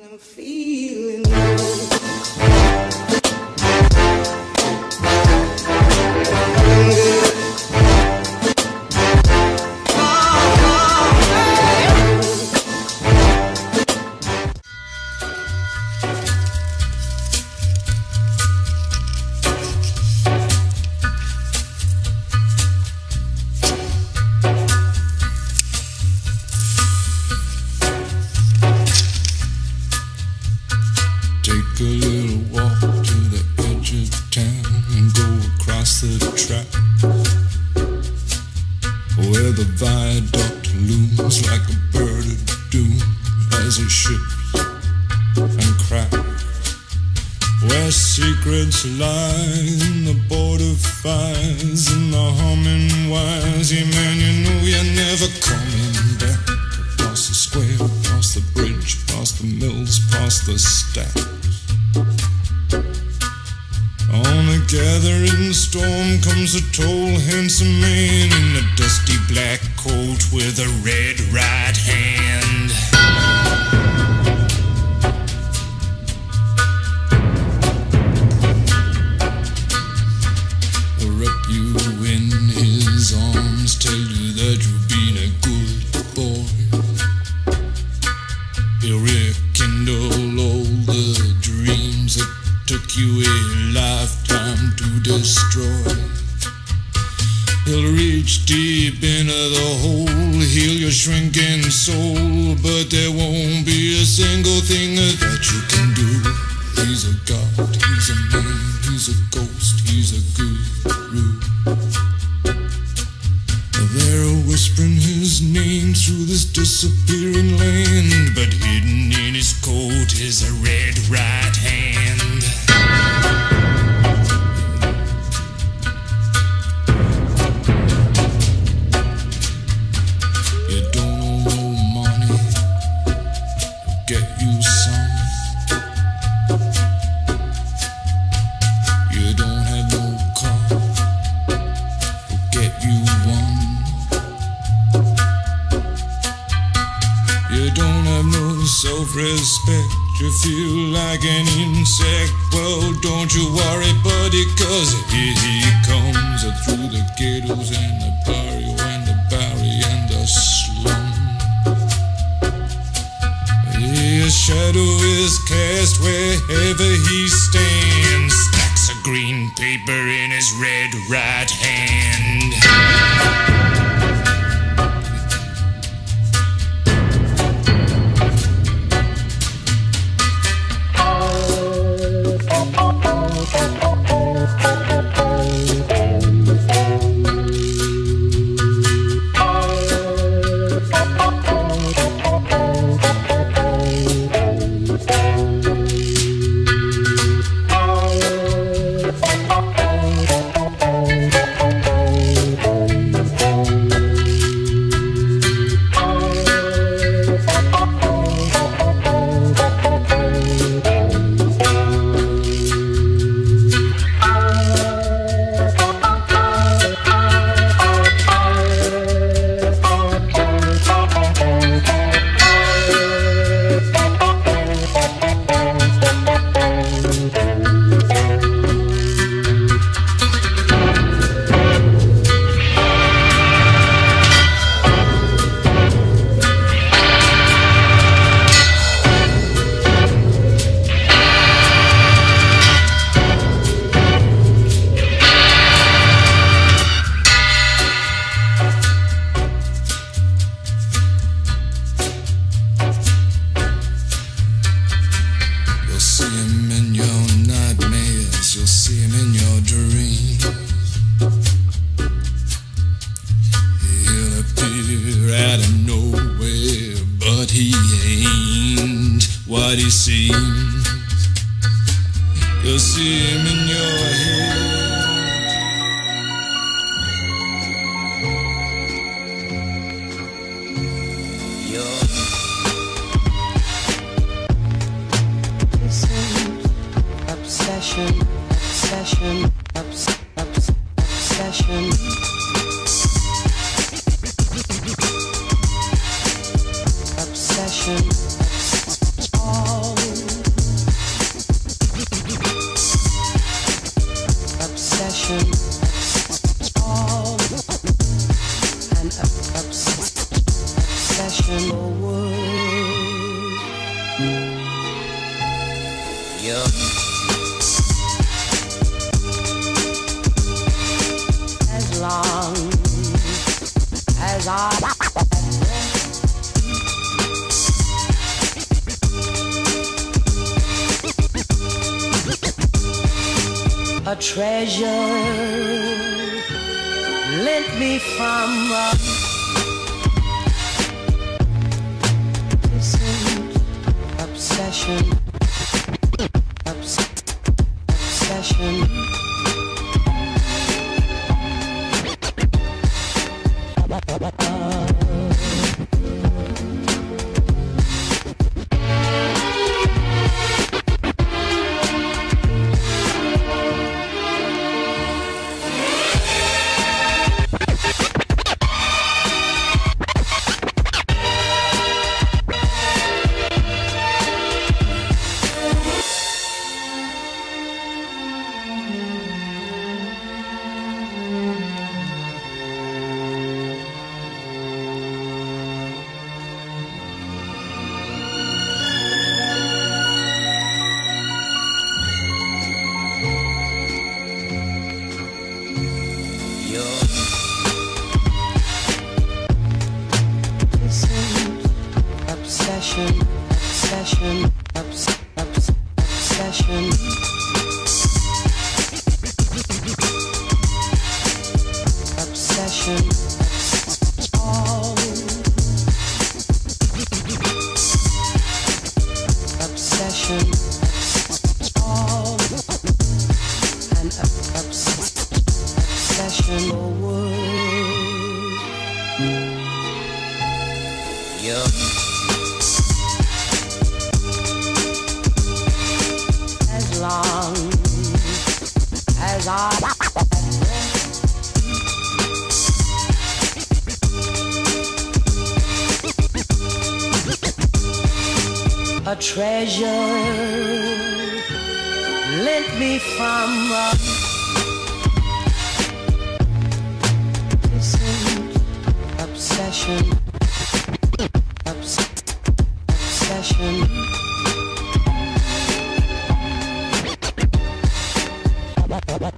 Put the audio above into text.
I'm feeling low. Little walk to the edge of town and go across the where the viaduct looms like a bird of doom as it shifts and cracks. Where secrets lie in the border fires and the humming wires. Man, you know you're never coming back. The square, the bridge, past the mills, past the stacks. Gathering storm comes a tall, handsome man in a dusty black coat with a red right hand. He'll reach deep into the hole, heal your shrinking soul, but there won't be a single thing that you can do. He's a god, he's a man, he's a ghost, he's a guru. They're whispering his name through this disappearing land, self-respect. You feel like an insect. Well, don't you worry, buddy, cause here he comes through the ghettos and the barrio and the barry and the slum. His shadow is cast wherever he stands. Stacks of green paper in his red right hand. Obsession. A treasure lent me from a distant obsession. Obs- obsession. Obsession, obsession, obs- obs- obsession. Obsession. Obsession. Obsession a treasure lent me from a distant obsession. love.